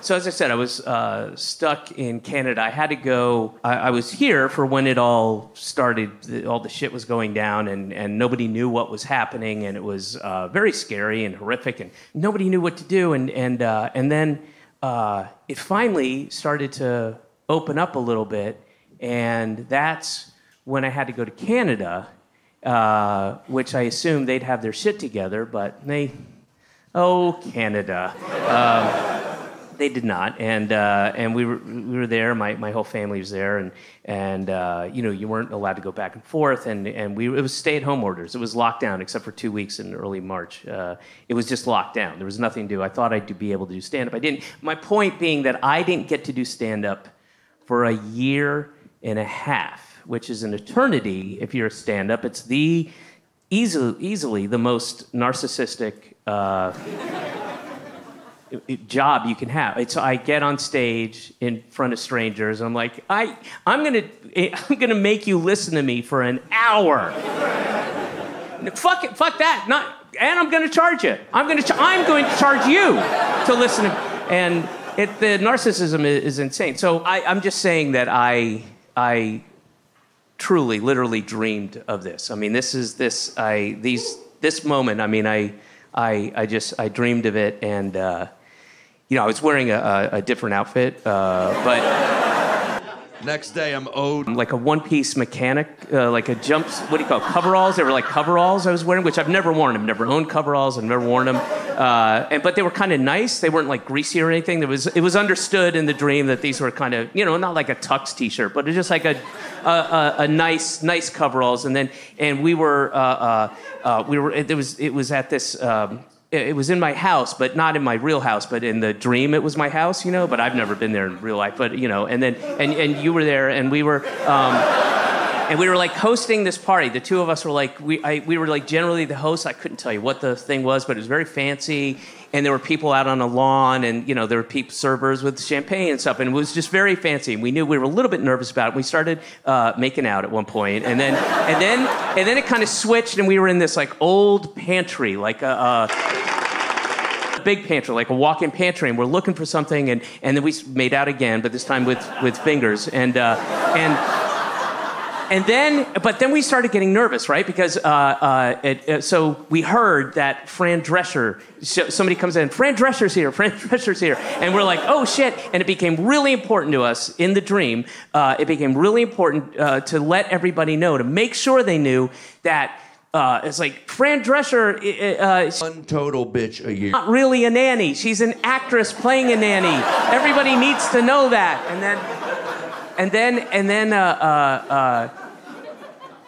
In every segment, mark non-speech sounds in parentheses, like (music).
So as I said, I was uh, stuck in Canada. I had to go. I, I, was here for when it all started. All the shit was going down, and, and nobody knew what was happening, and it was uh, very scary and horrific, and nobody knew what to do. And and uh, and then uh, it finally started to open up a little bit, and that's when I had to go to Canada, uh, which I assumed they'd have their shit together, but they, oh Canada. Um, they did not, and uh, and we were we were there. My, my whole family was there, and and uh, you know you weren't allowed to go back and forth, and and we it was stay at home orders. It was locked down except for two weeks in early March. Uh, it was just locked down. There was nothing to do. I thought I'd be able to do stand up. I didn't. My point being that I didn't get to do stand up for a year and a half, which is an eternity if you're a stand up. It's the easily easily the most narcissistic. Job you can have. It's I get on stage in front of strangers. I'm like, I I'm gonna I'm gonna make you listen to me for an hour. fuck it, fuck that. Not and I'm gonna charge you. I'm gonna I'm going to charge you to listen to and it the narcissism is, is insane. So I, I'm just saying that I I truly, literally dreamed of this. I mean, this is this I these this moment. I mean, I I I just I dreamed of it and. Uh, you know, I was wearing a, a different outfit, uh, but. Next day, I'm owed. Like a one piece mechanic, uh, like a jumps, what do you call it, coveralls? They were like coveralls I was wearing, which I've never worn. I've never owned coveralls, I've never worn them. Uh, and, but they were kind of nice. They weren't like greasy or anything. There was, it was understood in the dream that these were kind of, you know, not like a tux t shirt, but just like a, a, a, a, nice, nice coveralls. And then, and we were, uh, uh, uh we were, it was, it was at this, um, it was in my house, but not in my real house, but in the dream it was my house, you know. But I've never been there in real life. But you know, and then and and you were there, and we were. Um, and we were like hosting this party. The two of us were like we I, we were like generally the hosts. I couldn't tell you what the thing was, but it was very fancy. And there were people out on the lawn, and you know there were people servers with champagne and stuff, and it was just very fancy. And we knew we were a little bit nervous about it. We started uh, making out at one point, and then and then and then it kind of switched, and we were in this like old pantry, like a. a big pantry, like a walk-in pantry, and we're looking for something, and, and then we made out again, but this time with, with fingers, and uh, and and then, but then we started getting nervous, right? Because uh, uh, it, uh, so we heard that Fran Drescher, somebody comes in, Fran Drescher's here, Fran (laughs) Drescher's here, and we're like, oh shit! And it became really important to us in the dream. Uh, it became really important uh, to let everybody know, to make sure they knew that. Uh, it's like Fran Drescher. Uh, One total bitch a year. Not really a nanny. She's an actress playing a nanny. Everybody needs to know that. And then and then and then uh, uh, uh,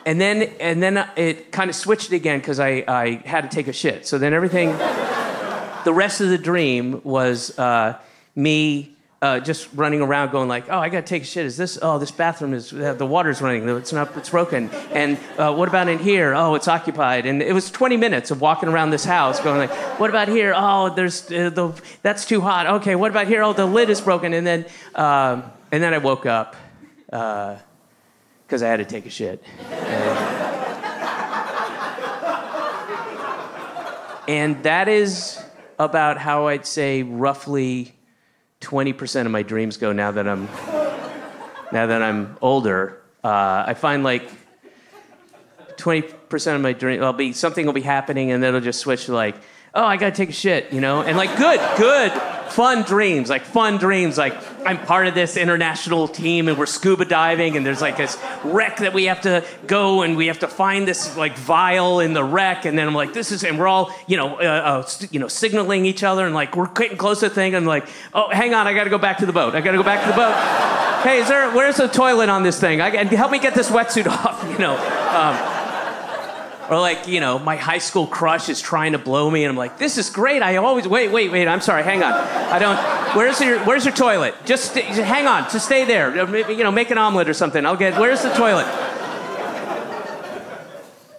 and then and then it kind of switched again because I, I had to take a shit. So then everything, the rest of the dream was uh, me uh, just running around going like, oh, I gotta take a shit. Is this? Oh, this bathroom is uh, the water's running. It's not. It's broken. And uh, what about in here? Oh, it's occupied. And it was 20 minutes of walking around this house going like, what about here? Oh, there's uh, the that's too hot. Okay, what about here? Oh, the lid is broken. And then. Um, and then I woke up because uh, I had to take a shit. And that is about how I'd say roughly 20% of my dreams go now that I'm now that I'm older. Uh, I find like 20% of my dreams, I'll be something will be happening and then it'll just switch to like, oh, I gotta take a shit, you know? And like, good, good fun dreams, like fun dreams, like I'm part of this international team and we're scuba diving and there's like this wreck that we have to go and we have to find this like vial in the wreck and then I'm like this is and we're all you know uh, uh, you know signaling each other and like we're getting close to the thing and I'm like oh hang on I got to go back to the boat I got to go back to the boat hey is there where's the toilet on this thing I, help me get this wetsuit (laughs) off you know. Um, or like, you know, my high school crush is trying to blow me, and I'm like, this is great. I always wait, wait, wait. I'm sorry. Hang on. I don't. Where's your Where's your toilet? Just hang on. Just stay there. Maybe, You know, make an omelet or something. I'll get. Where's the toilet?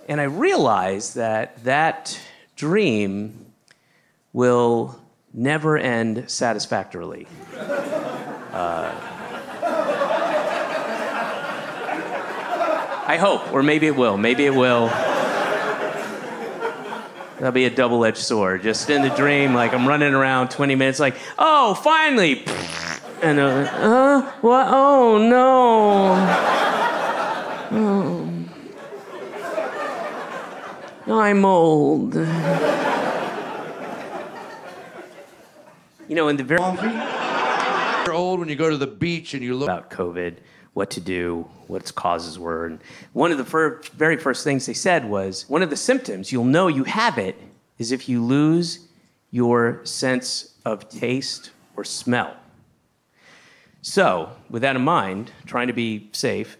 And I realized that that dream will never end satisfactorily. Uh, I hope, or maybe it will. Maybe it will. That'll be a double-edged sword. Just in the dream, like I'm running around 20 minutes, like, oh, finally. And uh, uh what? Oh no. Oh. I'm old. You know, in the very You're old when you go to the beach and you look. about COVID, what to do, what its causes were. And one of the fir- very first things they said was one of the symptoms you'll know you have it is if you lose your sense of taste or smell. So, with that in mind, trying to be safe,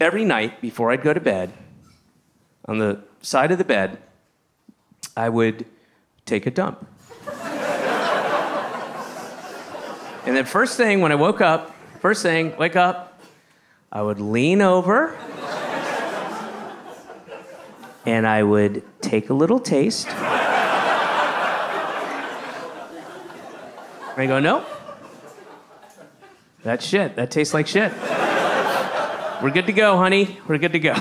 every night before I'd go to bed, on the side of the bed, I would take a dump. And then, first thing when I woke up, first thing, wake up, I would lean over and I would take a little taste. And I go, nope. That's shit. That tastes like shit. We're good to go, honey. We're good to go.